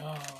no.